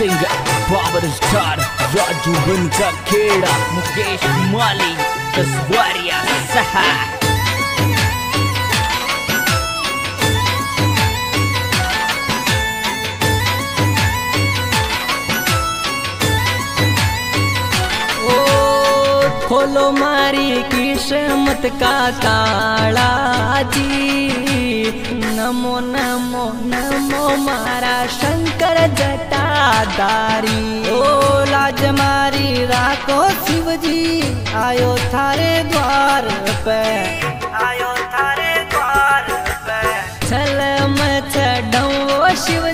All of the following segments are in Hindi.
पावर स्टार राजू बनचा खेड़ा मुकेश माली तस्वारिया सहा खोलो मारी किस्मत का ताला जी। नमो नमो नमो मारा शंकर जटादारी ओ लाज मारी राखो शिव जी आयो थारे द्वार पे। आयो थारे द्वार पे। चल मैं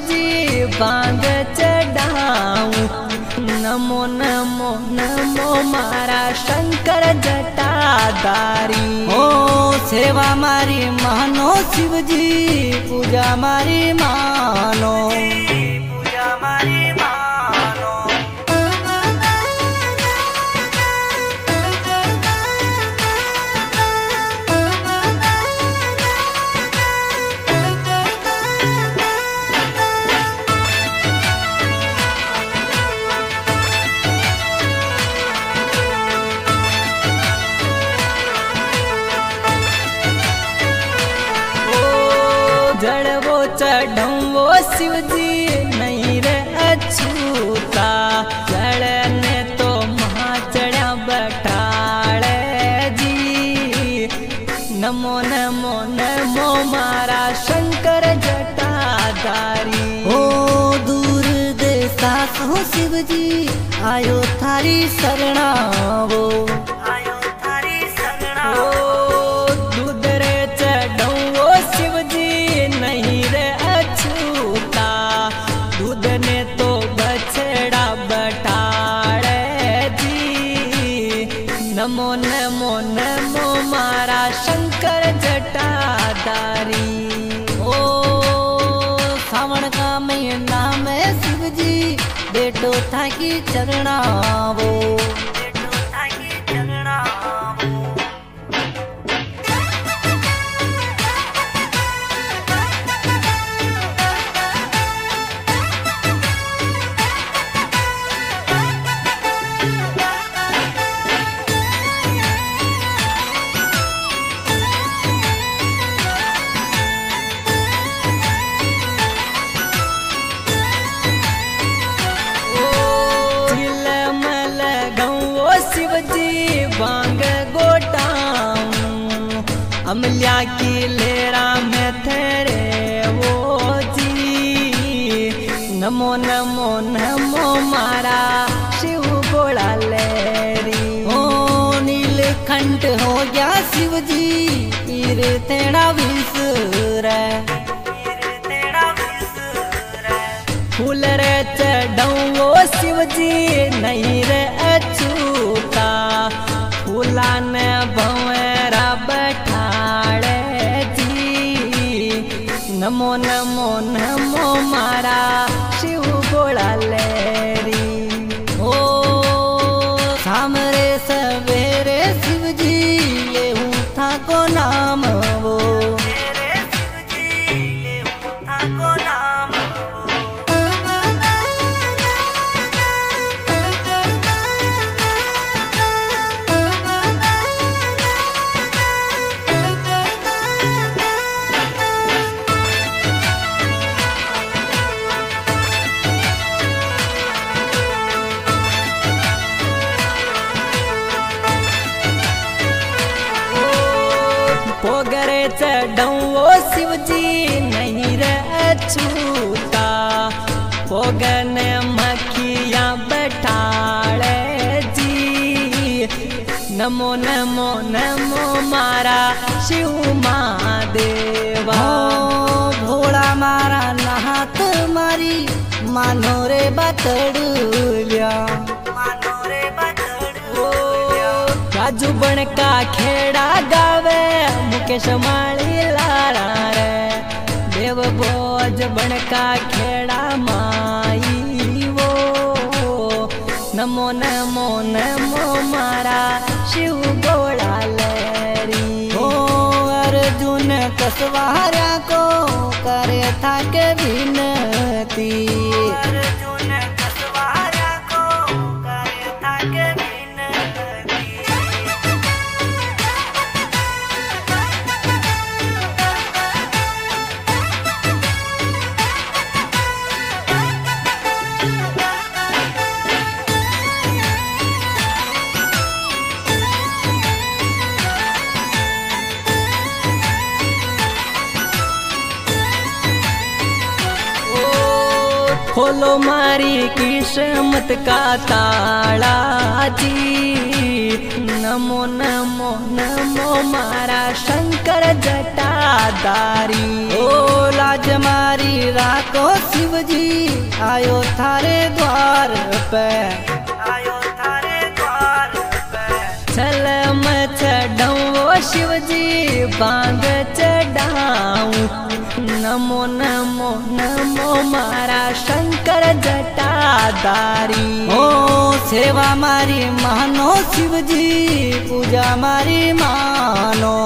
जी बाँध चढ़ाऊं। नमो नमो नमो मारा शंकर जटादारी ओ सेवा मारी मानो शिवजी पूजा मारी चढ़ो शिवजी नहीं रे अछूता। जड़ने तो महा चढ़ा बटाड़े जी। नमो नमो नमो मारा शंकर जटाधारी। ओ दूर देसा हो शिवजी, आयो थारी शरणावो आयो था की चरणावो। की वो जी। नमो नमो नमो मारा, शिव गोड़ा लेरी ओ नीलकंठ हो गया शिवजी तीर तेरा विसुर फूल रे चढ़ो शिवजी, नहीं रे अछूता। फूला ने भंवरा नमो नमो नमो मारा, शिव गोड़ा लेरी ओ, सामरे सवेरे शिवजी, ये हूँ था को नाम चढ़ो शिवजी नहीं रे अछूता पोगन मखिया बैठाड़े जी। नमो नमो नमो मारा शिव महादेवा। भोला मारा नहात मारी मानो रे बतड़ुल्या मानो रे बतड़ुल्या राजू बनका खेड़ा गावे, मुकेश माली लारा रे। देव भोज बनका खेड़ा माई वो। नमो नमो नमो मारा, शिव गोड़ा लेरी ओ अर्जुन कसवारा को करे था के विनती। खोलो मारी किस्मत का ताला जी। नमो नमो नमो मारा शंकर जटादारी ओ लाज मारी राखो शिव जी आयो थारे द्वार पे। आयो थारे द्वार पे। चल मैं चढ़ाऊं शिव जी बाँध चढ़ाऊं। नमो नमो नमो मारा शंकर जटादारी। ओ सेवा मारी मानो शिव जी पूजा मारी मानो।